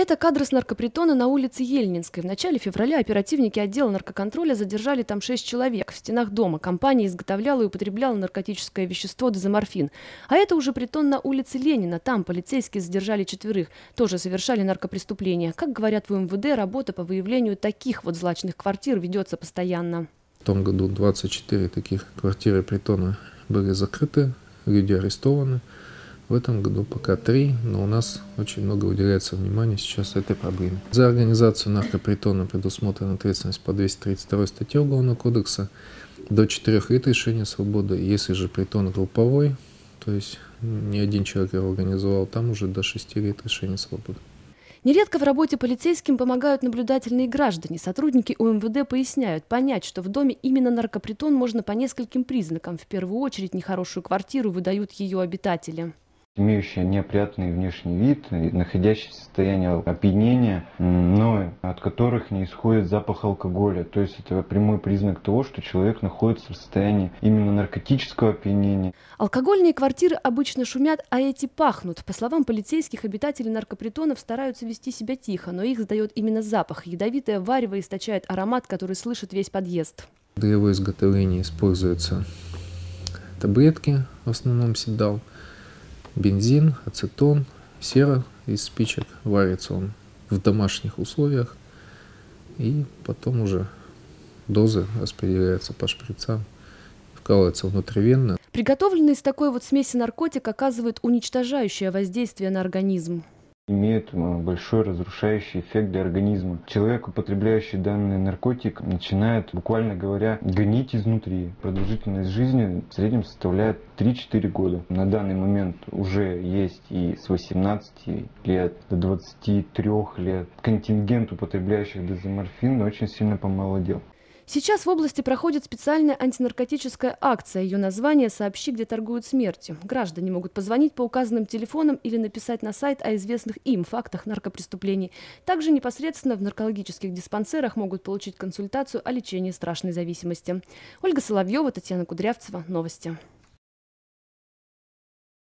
Это кадры с наркопритона на улице Ельнинской. В начале февраля оперативники отдела наркоконтроля задержали там шесть человек. В стенах дома компания изготовляла и употребляла наркотическое вещество дезоморфин. А это уже притон на улице Ленина. Там полицейские задержали четверых. Тоже совершали наркопреступления. Как говорят в МВД, работа по выявлению таких вот злачных квартир ведется постоянно. В том году 24 таких квартиры притона были закрыты, люди арестованы. В этом году пока три, но у нас очень много уделяется внимания сейчас этой проблеме. За организацию наркопритона предусмотрена ответственность по 232 статье Уголовного кодекса до 4 лет лишения свободы. Если же притон групповой, то есть не один человек его организовал, там уже до 6 лет лишения свободы. Нередко в работе полицейским помогают наблюдательные граждане. Сотрудники УМВД поясняют, понять, что в доме именно наркопритон можно по нескольким признакам. В первую очередь нехорошую квартиру выдают ее обитатели имеющие неопрятный внешний вид, находящиеся в состоянии опьянения, но от которых не исходит запах алкоголя. То есть это прямой признак того, что человек находится в состоянии именно наркотического опьянения. Алкогольные квартиры обычно шумят, а эти пахнут. По словам полицейских, обитатели наркопритонов стараются вести себя тихо, но их сдает именно запах. Ядовитое варево источает аромат, который слышит весь подъезд. Для его изготовления используются таблетки, в основном седал, бензин, ацетон, сера из спичек. Варится он в домашних условиях. И потом уже дозы распределяются по шприцам, вкалывается внутривенно. Приготовленный из такой вот смеси наркотик оказывает уничтожающее воздействие на организм имеет э, большой разрушающий эффект для организма. Человек, употребляющий данный наркотик, начинает, буквально говоря, гнить изнутри. Продолжительность жизни в среднем составляет 3-4 года. На данный момент уже есть и с 18 лет до 23 лет. Контингент употребляющих дезоморфин очень сильно помолодел. Сейчас в области проходит специальная антинаркотическая акция. Ее название «Сообщи, где торгуют смертью». Граждане могут позвонить по указанным телефонам или написать на сайт о известных им фактах наркопреступлений. Также непосредственно в наркологических диспансерах могут получить консультацию о лечении страшной зависимости. Ольга Соловьева, Татьяна Кудрявцева. Новости.